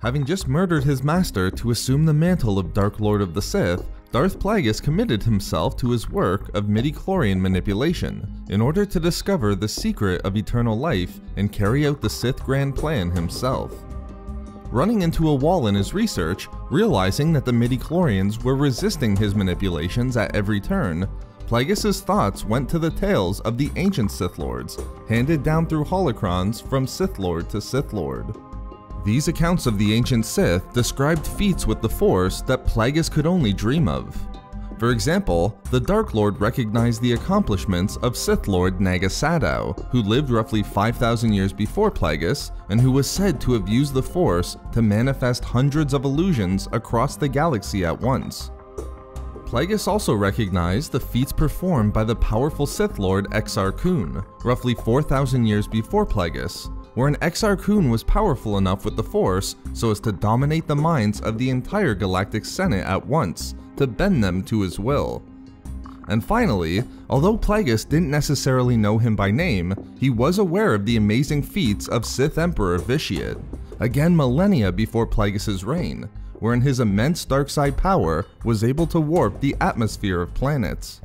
Having just murdered his master to assume the mantle of Dark Lord of the Sith, Darth Plagueis committed himself to his work of midi-chlorian manipulation in order to discover the secret of eternal life and carry out the Sith grand plan himself. Running into a wall in his research, realizing that the midi-chlorians were resisting his manipulations at every turn, Plagueis' thoughts went to the tales of the ancient Sith Lords, handed down through holocrons from Sith Lord to Sith Lord. These accounts of the ancient Sith described feats with the Force that Plagueis could only dream of. For example, the Dark Lord recognized the accomplishments of Sith Lord Naga Sadow, who lived roughly 5,000 years before Plagueis, and who was said to have used the Force to manifest hundreds of illusions across the galaxy at once. Plagueis also recognized the feats performed by the powerful Sith Lord Exar Kun, roughly 4,000 years before Plagueis, where an Exar Kun was powerful enough with the Force so as to dominate the minds of the entire Galactic Senate at once, to bend them to his will. And finally, although Plagueis didn't necessarily know him by name, he was aware of the amazing feats of Sith Emperor Vitiate, again millennia before Plagueis' reign, wherein his immense dark side power was able to warp the atmosphere of planets.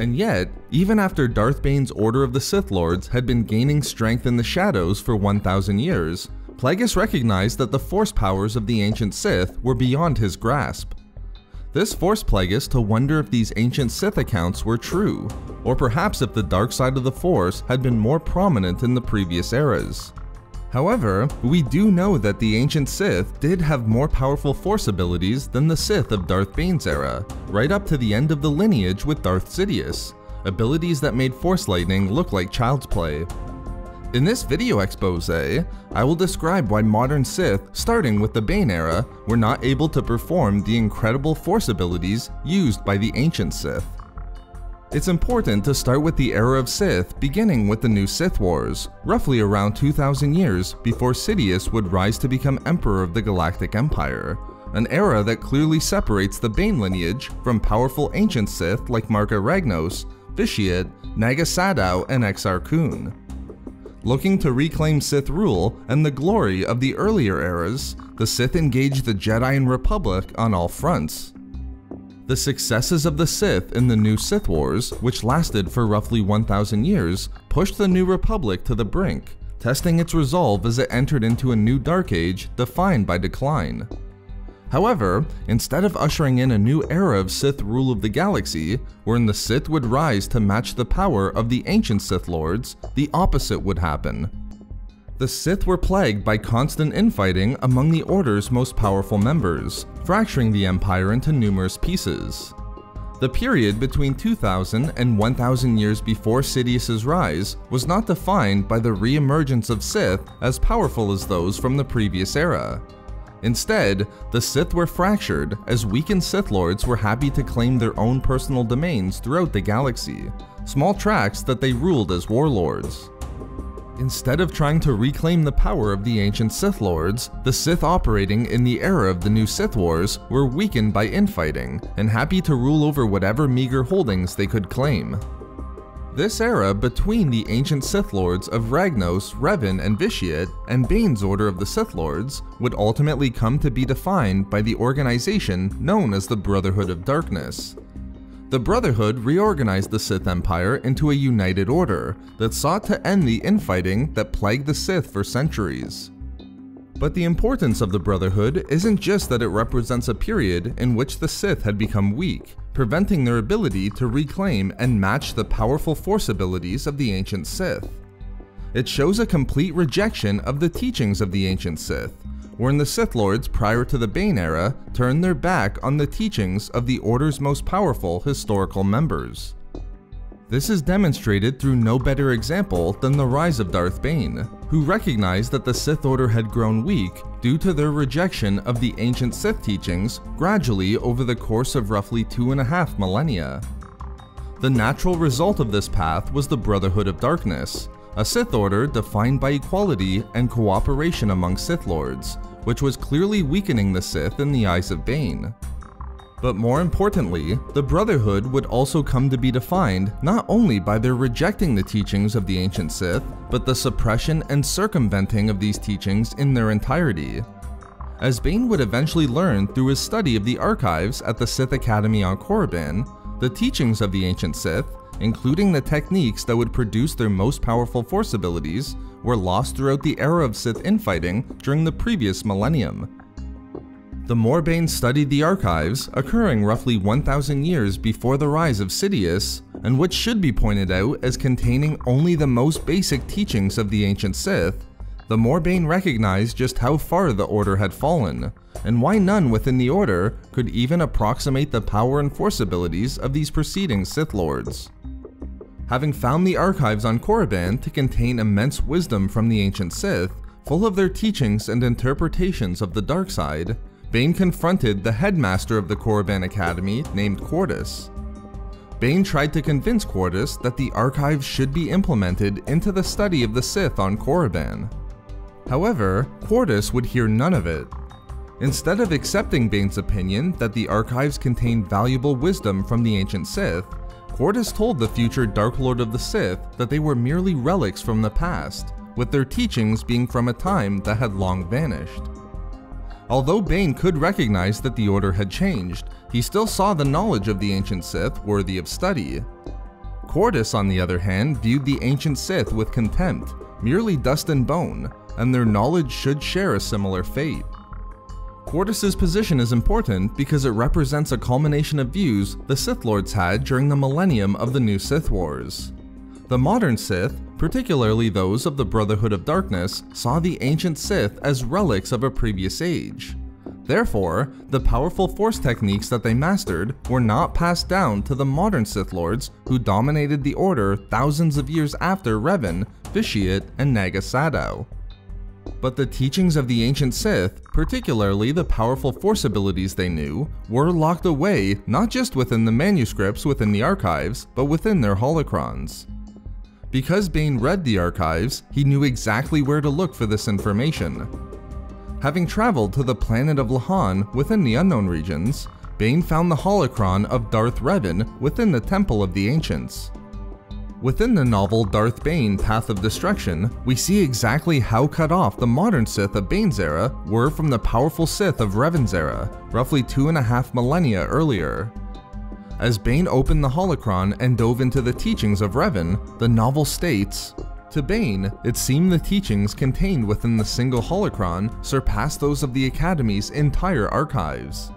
And yet, even after Darth Bane's Order of the Sith Lords had been gaining strength in the shadows for 1000 years, Plagueis recognized that the force powers of the ancient Sith were beyond his grasp. This forced Plagueis to wonder if these ancient Sith accounts were true, or perhaps if the dark side of the Force had been more prominent in the previous eras. However, we do know that the ancient Sith did have more powerful Force abilities than the Sith of Darth Bane's era, right up to the end of the lineage with Darth Sidious, abilities that made Force lightning look like child's play. In this video expose, I will describe why modern Sith, starting with the Bane era, were not able to perform the incredible Force abilities used by the ancient Sith. It's important to start with the era of Sith beginning with the new Sith Wars, roughly around 2000 years before Sidious would rise to become Emperor of the Galactic Empire, an era that clearly separates the Bane lineage from powerful ancient Sith like Marka Ragnos, Vitiate, Naga Sadow, and Exar Kun. Looking to reclaim Sith rule and the glory of the earlier eras, the Sith engaged the Jedi and Republic on all fronts, the successes of the Sith in the New Sith Wars, which lasted for roughly 1000 years, pushed the New Republic to the brink, testing its resolve as it entered into a new Dark Age defined by decline. However, instead of ushering in a new era of Sith rule of the galaxy, wherein the Sith would rise to match the power of the ancient Sith Lords, the opposite would happen. The Sith were plagued by constant infighting among the Order's most powerful members, fracturing the Empire into numerous pieces. The period between 2000 and 1000 years before Sidious's rise was not defined by the re-emergence of Sith as powerful as those from the previous era. Instead, the Sith were fractured as weakened Sith Lords were happy to claim their own personal domains throughout the galaxy, small tracts that they ruled as warlords. Instead of trying to reclaim the power of the ancient Sith Lords, the Sith operating in the era of the new Sith Wars were weakened by infighting and happy to rule over whatever meager holdings they could claim. This era between the ancient Sith Lords of Ragnos, Revan, and Vitiate, and Bane's Order of the Sith Lords would ultimately come to be defined by the organization known as the Brotherhood of Darkness, the Brotherhood reorganized the Sith Empire into a united order that sought to end the infighting that plagued the Sith for centuries. But the importance of the Brotherhood isn't just that it represents a period in which the Sith had become weak, preventing their ability to reclaim and match the powerful force abilities of the ancient Sith. It shows a complete rejection of the teachings of the ancient Sith, wherein the Sith Lords prior to the Bane era turned their back on the teachings of the Order's most powerful historical members. This is demonstrated through no better example than the rise of Darth Bane, who recognized that the Sith Order had grown weak due to their rejection of the ancient Sith teachings gradually over the course of roughly two and a half millennia. The natural result of this path was the Brotherhood of Darkness, a Sith Order defined by equality and cooperation among Sith Lords, which was clearly weakening the Sith in the eyes of Bane. But more importantly, the Brotherhood would also come to be defined not only by their rejecting the teachings of the ancient Sith, but the suppression and circumventing of these teachings in their entirety. as Bane would eventually learn through his study of the archives at the Sith Academy on Korriban, the teachings of the ancient Sith, including the techniques that would produce their most powerful force abilities, were lost throughout the era of Sith infighting during the previous millennium. The more Bane studied the archives, occurring roughly 1000 years before the rise of Sidious, and which should be pointed out as containing only the most basic teachings of the ancient Sith, the more Bane recognized just how far the Order had fallen, and why none within the Order could even approximate the power and force abilities of these preceding Sith Lords. Having found the archives on Korriban to contain immense wisdom from the ancient Sith, full of their teachings and interpretations of the dark side, Bane confronted the headmaster of the Korriban Academy named Qordis. Bane tried to convince Qordis that the archives should be implemented into the study of the Sith on Korriban. However, Qordis would hear none of it. Instead of accepting Bane's opinion that the archives contained valuable wisdom from the ancient Sith, Qordis told the future Dark Lord of the Sith that they were merely relics from the past, with their teachings being from a time that had long vanished. Although Bane could recognize that the Order had changed, he still saw the knowledge of the ancient Sith worthy of study. Qordis, on the other hand, viewed the ancient Sith with contempt, merely dust and bone, and their knowledge should share a similar fate. Qordis' position is important because it represents a culmination of views the Sith Lords had during the millennium of the new Sith Wars. The modern Sith, particularly those of the Brotherhood of Darkness, saw the ancient Sith as relics of a previous age. Therefore, the powerful force techniques that they mastered were not passed down to the modern Sith Lords who dominated the Order thousands of years after Revan, Vitiate, and Naga Sadow. But the teachings of the ancient Sith, particularly the powerful force abilities they knew, were locked away not just within the manuscripts within the archives, but within their holocrons. Because Bane read the archives, he knew exactly where to look for this information. Having traveled to the planet of Lehon within the Unknown Regions, Bane found the holocron of Darth Revan within the Temple of the Ancients. Within the novel Darth Bane Path of Destruction, we see exactly how cut off the modern Sith of Bane's era were from the powerful Sith of Revan's era, roughly two and a half millennia earlier. As Bane opened the holocron and dove into the teachings of Revan, the novel states, to Bane, it seemed the teachings contained within the single holocron surpassed those of the Academy's entire archives.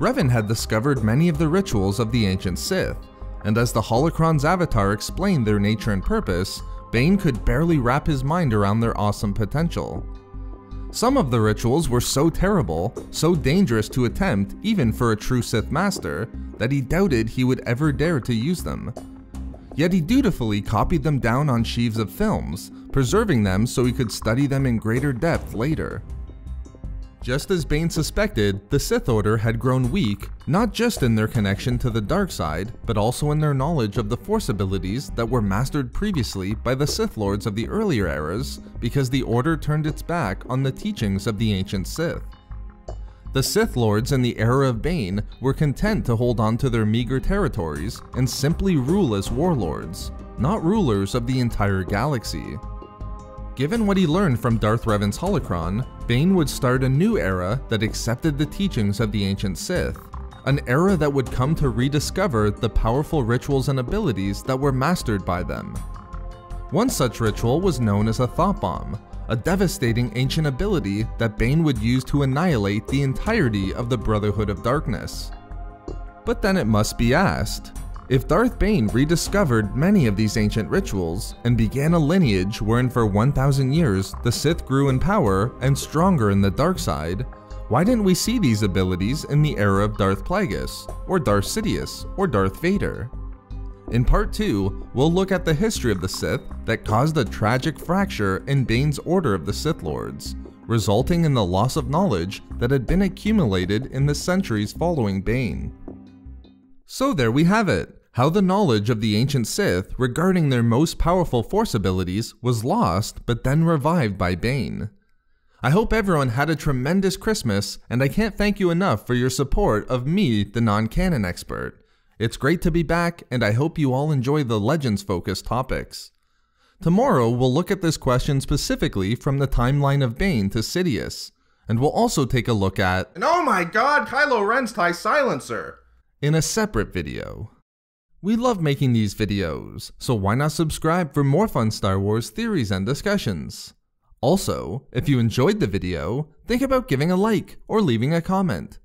Revan had discovered many of the rituals of the ancient Sith, and as the holocron's avatar explained their nature and purpose, Bane could barely wrap his mind around their awesome potential. Some of the rituals were so terrible, so dangerous to attempt even for a true Sith Master, that he doubted he would ever dare to use them. Yet he dutifully copied them down on sheaves of films, preserving them so he could study them in greater depth later. Just as Bane suspected, the Sith Order had grown weak, not just in their connection to the dark side, but also in their knowledge of the Force abilities that were mastered previously by the Sith Lords of the earlier eras, because the Order turned its back on the teachings of the ancient Sith. The Sith Lords in the era of Bane were content to hold on to their meager territories and simply rule as warlords, not rulers of the entire galaxy. Given what he learned from Darth Revan's holocron, Bane would start a new era that accepted the teachings of the ancient Sith, an era that would come to rediscover the powerful rituals and abilities that were mastered by them. One such ritual was known as a Thought Bomb, a devastating ancient ability that Bane would use to annihilate the entirety of the Brotherhood of Darkness. But then it must be asked, if Darth Bane rediscovered many of these ancient rituals and began a lineage wherein for 1000 years the Sith grew in power and stronger in the dark side, why didn't we see these abilities in the era of Darth Plagueis, or Darth Sidious, or Darth Vader? In part 2, we'll look at the history of the Sith that caused a tragic fracture in Bane's Order of the Sith Lords, resulting in the loss of knowledge that had been accumulated in the centuries following Bane. So there we have it how the knowledge of the ancient Sith regarding their most powerful force abilities was lost but then revived by Bane. I hope everyone had a tremendous Christmas, and I can't thank you enough for your support of me, the non-canon expert. It's great to be back, and I hope you all enjoy the Legends-focused topics. Tomorrow, we'll look at this question specifically from the timeline of Bane to Sidious, and we'll also take a look at And oh my god, Kylo Ren's TIE silencer! in a separate video. We love making these videos, so why not subscribe for more fun Star Wars theories and discussions? Also, if you enjoyed the video, think about giving a like or leaving a comment.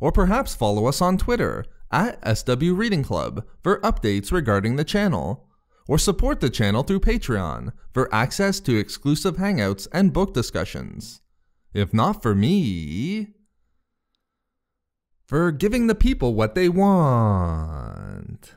Or perhaps follow us on Twitter at SW Reading Club for updates regarding the channel. Or support the channel through Patreon for access to exclusive hangouts and book discussions. If not for me, for giving the people what they want.